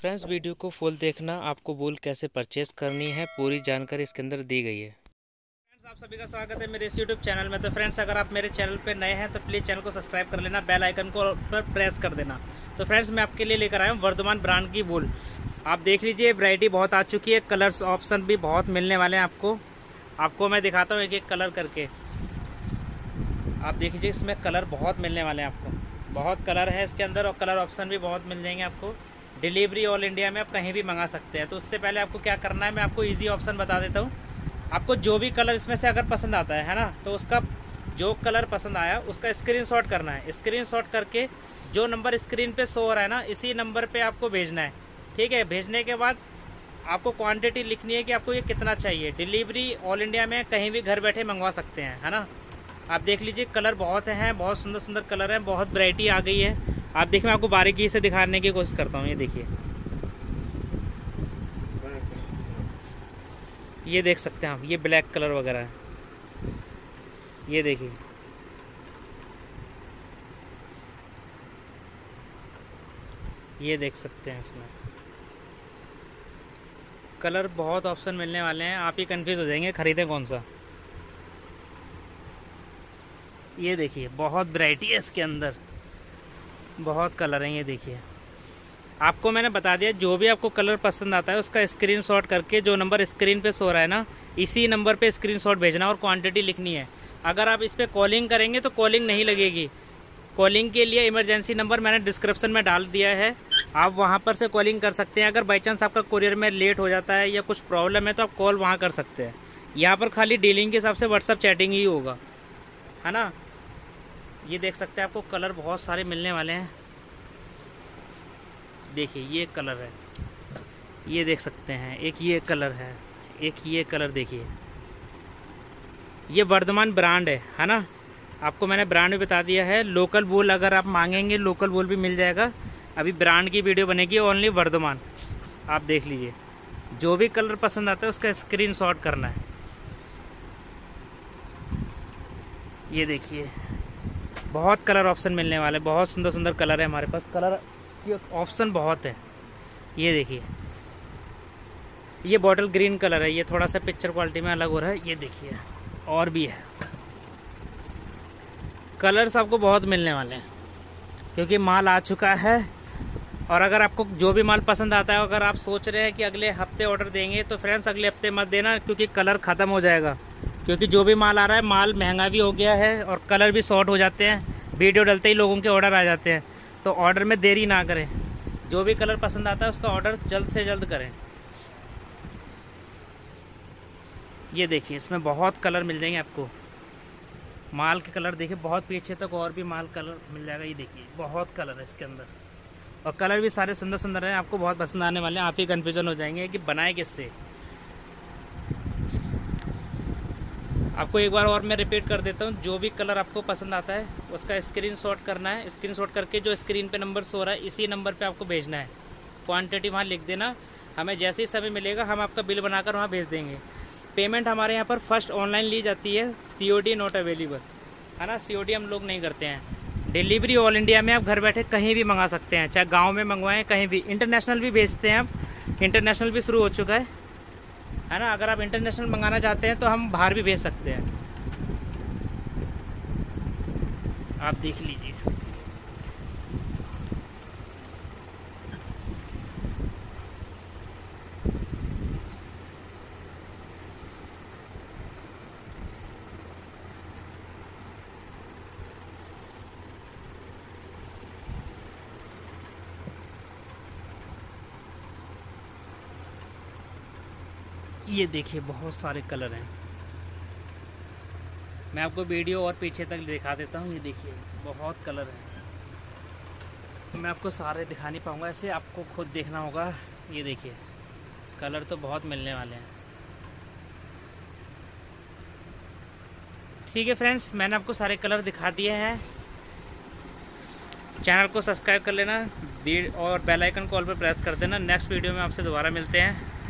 Friends video को full देखना, आपको बोल कैसे परचेस करनी है, पूरी जानकारी इसके अंदर दी गई है। फ्रेंड्स आप सभी का स्वागत है मेरे इस यूट्यूब चैनल में। तो फ्रेंड्स अगर आप मेरे चैनल पर नए हैं तो प्लीज़ चैनल को सब्सक्राइब कर लेना बेल आइकन को पर प्रेस कर देना। तो फ्रेंड्स मैं आपके लिए लेकर आया हूँ वर्धमान ब्रांड की बोल आप देख लीजिए वरायटी बहुत आ चुकी है कलर्स ऑप्शन भी बहुत मिलने वाले हैं आपको। आपको मैं दिखाता हूँ एक एक कलर करके। आप देख लीजिए, इसमें कलर बहुत मिलने वाले हैं आपको। बहुत कलर है इसके अंदर और कलर ऑप्शन भी बहुत मिल जाएँगे आपको। डिलीवरी ऑल इंडिया में आप कहीं भी मंगा सकते हैं। तो उससे पहले आपको क्या करना है, मैं आपको इजी ऑप्शन बता देता हूँ। आपको जो भी कलर इसमें से अगर पसंद आता है है ना? तो उसका जो कलर पसंद आया, उसका स्क्रीनशॉट करना है। स्क्रीनशॉट करके जो नंबर स्क्रीन पे शो हो रहा है ना, इसी नंबर पे आपको भेजना है। ठीक है? भेजने के बाद आपको क्वांटिटी लिखनी है कि आपको ये कितना चाहिए। डिलीवरी ऑल इंडिया में कहीं भी घर बैठे मंगवा सकते हैं, है ना? आप देख लीजिए कलर बहुत हैं, बहुत सुंदर सुंदर कलर हैं, बहुत वैरायटी आ गई है। आप देखिए, मैं आपको बारीकी से दिखाने की कोशिश करता हूँ, ये देखिए। ये देख सकते हैं आप, ये ब्लैक कलर वगैरह है। ये देखिए। ये देख सकते हैं इसमें। कलर बहुत ऑप्शन मिलने वाले हैं, आप ही कंफ्यूज हो जाएँगे, खरीदें कौन सा? ये देखिए, बहुत वैरायटी है इसके अंदर। बहुत कलर हैं ये देखिए। आपको मैंने बता दिया, जो भी आपको कलर पसंद आता है उसका स्क्रीनशॉट करके, जो नंबर स्क्रीन पे सो रहा है ना, इसी नंबर पे स्क्रीनशॉट भेजना और क्वांटिटी लिखनी है। अगर आप इस पर कॉलिंग करेंगे तो कॉलिंग नहीं लगेगी। कॉलिंग के लिए इमरजेंसी नंबर मैंने डिस्क्रिप्शन में डाल दिया है। आप वहाँ पर से कॉलिंग कर सकते हैं। अगर बाई चांस आपका कुरियर में लेट हो जाता है या कुछ प्रॉब्लम है तो आप कॉल वहाँ कर सकते हैं। यहाँ पर खाली डीलिंग के हिसाब से व्हाट्सअप चैटिंग ही होगा। है ना? ये देख सकते हैं आपको कलर बहुत सारे मिलने वाले हैं। देखिए, ये कलर है। ये देख सकते हैं, एक ये कलर है, एक ये कलर देखिए। ये वर्धमान ब्रांड है है ना? आपको मैंने ब्रांड भी बता दिया है, लोकल बोल अगर आप मांगेंगे, लोकल बोल भी मिल जाएगा। अभी ब्रांड की वीडियो बनेगी ओनली वर्धमान। आप देख लीजिए। जो भी कलर पसंद आता है, उसका स्क्रीन करना है। ये देखिए। बहुत कलर ऑप्शन मिलने वाले हैं, बहुत सुंदर सुंदर कलर है हमारे पास। कलर के ऑप्शन बहुत है। ये देखिए। ये बॉटल ग्रीन कलर है, ये थोड़ा सा पिक्चर क्वालिटी में अलग हो रहा है, ये देखिए। और भी है। कलर्स आपको बहुत मिलने वाले हैं, क्योंकि माल आ चुका है। और अगर आपको जो भी माल पसंद आता है, अगर आप सोच रहे हैं कि अगले हफ़्ते ऑर्डर देंगे तो फ्रेंड्स अगले हफ़्ते मत देना, क्योंकि कलर ख़त्म हो जाएगा। क्योंकि जो भी माल आ रहा है, माल महँगा भी हो गया है और कलर भी शॉर्ट हो जाते हैं। वीडियो डलते ही लोगों के ऑर्डर आ जाते हैं। तो ऑर्डर में देरी ना करें। जो भी कलर पसंद आता है, उसका ऑर्डर जल्द से जल्द करें। ये देखिए, इसमें बहुत कलर मिल जाएँगे आपको। माल के कलर देखिए, बहुत पीछे तक और भी माल कलर मिल जाएगा। ये देखिए, बहुत कलर है इसके अंदर। और कलर भी सारे सुंदर सुंदर हैं, आपको बहुत पसंद आने वाले हैं। आप ही कन्फ्यूज़न हो जाएँगे कि बनाए किससे? आपको एक बार और मैं रिपीट कर देता हूँ, जो भी कलर आपको पसंद आता है, उसका स्क्रीनशॉट करना है। स्क्रीनशॉट करके जो स्क्रीन पे नंबर सो रहा है, इसी नंबर पे आपको भेजना है। क्वांटिटी वहाँ लिख देना। हमें जैसे ही समय मिलेगा, हम आपका बिल बनाकर वहाँ भेज देंगे। पेमेंट हमारे यहाँ पर फ़र्स्ट ऑनलाइन ली जाती है सी नॉट अवेलेबल है ना? सीओडी हम लोग नहीं करते हैं। डिलीवरी ऑल इंडिया में आप घर बैठे कहीं भी मंगा सकते हैं, चाहे गाँव में मंगवाएँ, कहीं भी। इंटरनेशनल भी भेजते हैं आप। इंटरनेशनल भी शुरू हो चुका है। है ना? अगर आप इंटरनेशनल मंगाना चाहते हैं तो हम बाहर भी भेज सकते हैं। आप देख लीजिए। ये देखिए, बहुत सारे कलर हैं। मैं आपको वीडियो और पीछे तक दिखा देता हूँ, ये देखिए, बहुत कलर हैं। मैं आपको सारे दिखा नहीं पाऊँगा, ऐसे आपको खुद देखना होगा। ये देखिए, कलर तो बहुत मिलने वाले हैं। ठीक है फ्रेंड्स, मैंने आपको सारे कलर दिखा दिए हैं। चैनल को सब्सक्राइब कर लेना और बेल आइकन कॉल पर प्रेस कर देना। नेक्स्ट वीडियो में आपसे दोबारा मिलते हैं।